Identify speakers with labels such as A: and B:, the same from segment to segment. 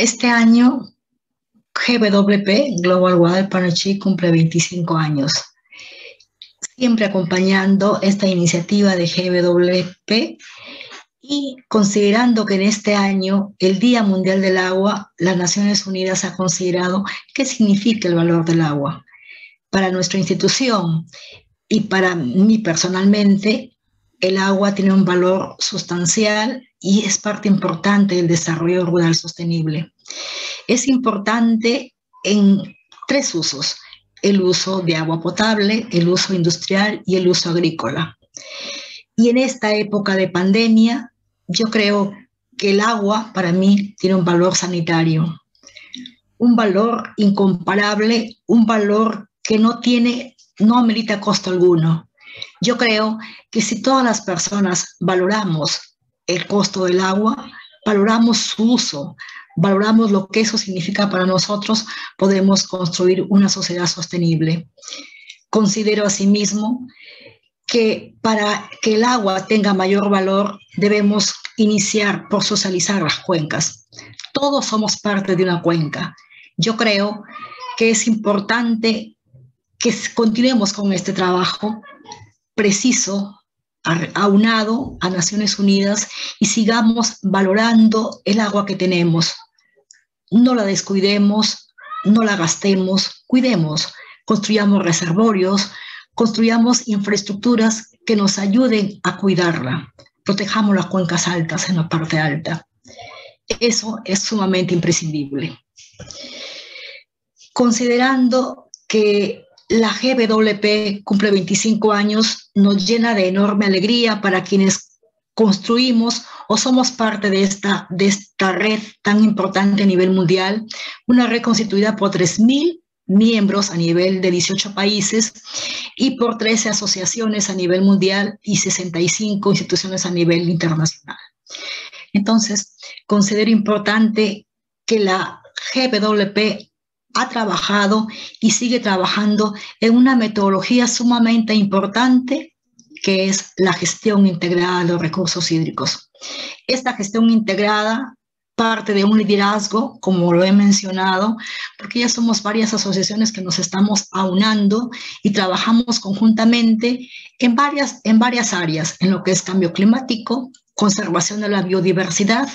A: Este año GWP, Global Water Partnership, cumple 25 años. Siempre acompañando esta iniciativa de GWP y considerando que en este año, el Día Mundial del Agua, las Naciones Unidas ha considerado qué significa el valor del agua. Para nuestra institución y para mí personalmente, el agua tiene un valor sustancial y es parte importante del desarrollo rural sostenible. Es importante en tres usos, el uso de agua potable, el uso industrial y el uso agrícola. Y en esta época de pandemia, yo creo que el agua para mí tiene un valor sanitario, un valor incomparable, un valor que no tiene, no amerita costo alguno. Yo creo que si todas las personas valoramos el costo del agua, valoramos su uso, valoramos lo que eso significa para nosotros, podemos construir una sociedad sostenible. Considero asimismo que para que el agua tenga mayor valor debemos iniciar por socializar las cuencas. Todos somos parte de una cuenca. Yo creo que es importante que continuemos con este trabajo preciso, aunado a Naciones Unidas y sigamos valorando el agua que tenemos. No la descuidemos, no la gastemos, cuidemos, construyamos reservorios, construyamos infraestructuras que nos ayuden a cuidarla. Protejamos las cuencas altas en la parte alta. Eso es sumamente imprescindible. Considerando que la GWP cumple 25 años, nos llena de enorme alegría para quienes construimos o somos parte de esta, de esta red tan importante a nivel mundial, una red constituida por 3.000 miembros a nivel de 18 países y por 13 asociaciones a nivel mundial y 65 instituciones a nivel internacional. Entonces, considero importante que la GWP ha trabajado y sigue trabajando en una metodología sumamente importante que es la gestión integrada de los recursos hídricos. Esta gestión integrada parte de un liderazgo, como lo he mencionado, porque ya somos varias asociaciones que nos estamos aunando y trabajamos conjuntamente en varias, en varias áreas, en lo que es cambio climático, conservación de la biodiversidad.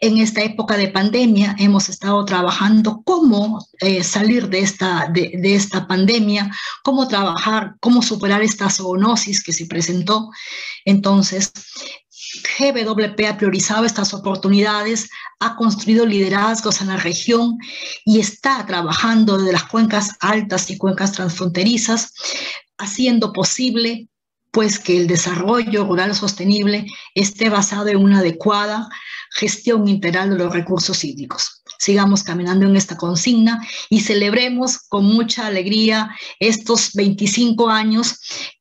A: En esta época de pandemia hemos estado trabajando cómo eh, salir de esta, de, esta pandemia, cómo trabajar, cómo superar esta zoonosis que se presentó. Entonces, GWP ha priorizado estas oportunidades, ha construido liderazgos en la región y está trabajando desde las cuencas altas y cuencas transfronterizas, haciendo posible pues que el desarrollo rural sostenible esté basado en una adecuada gestión integral de los recursos hídricos. Sigamos caminando en esta consigna y celebremos con mucha alegría estos 25 años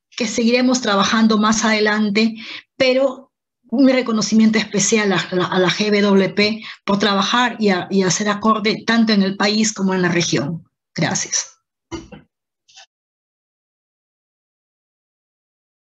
A: que seguiremos trabajando más adelante, pero un reconocimiento especial a la, a la GWP por trabajar y, a, y hacer acorde tanto en el país como en la región. Gracias.